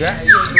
Yeah.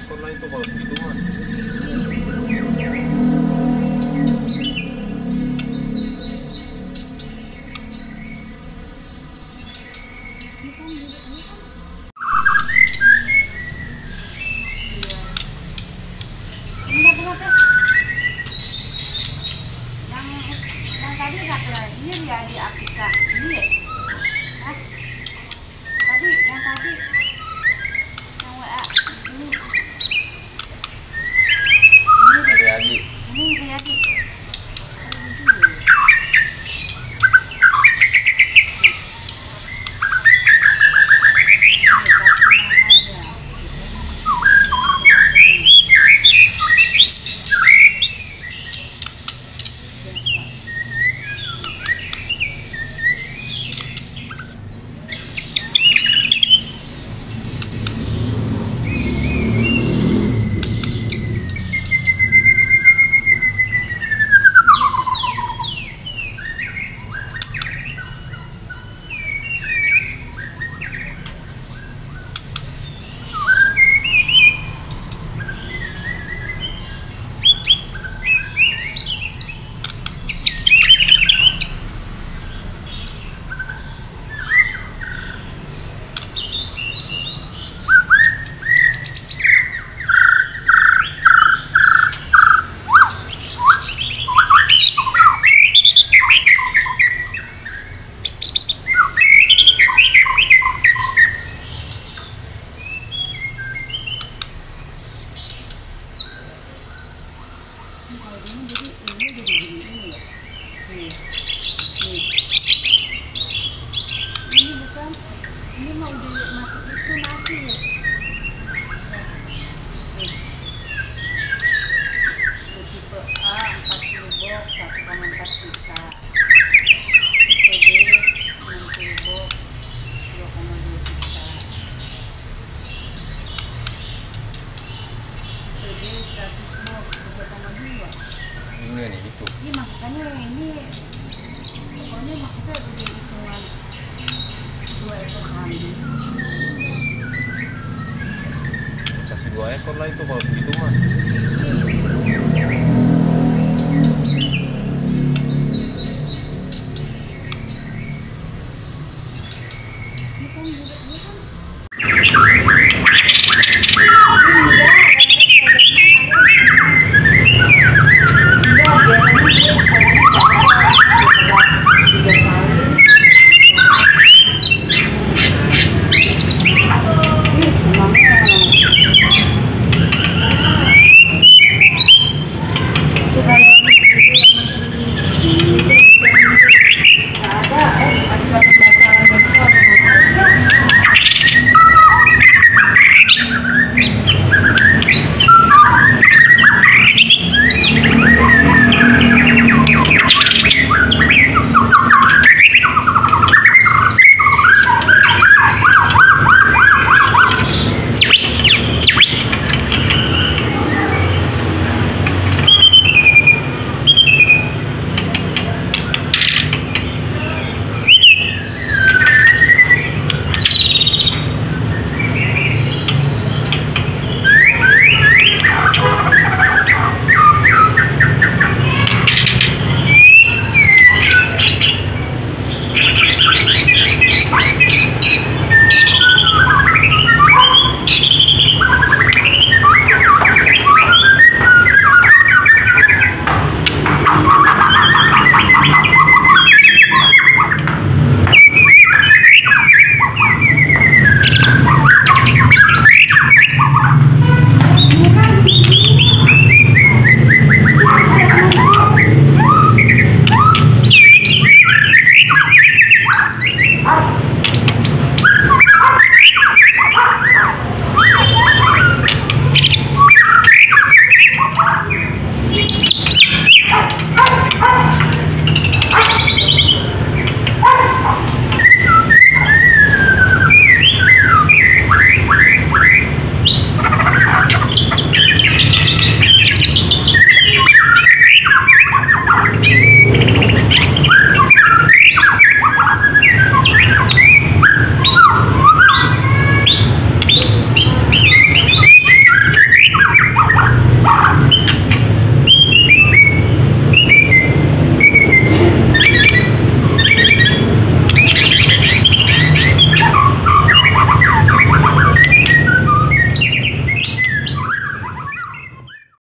Kasih dua ekor lah itu aquí. Thank you. ekor lah itu kalau mah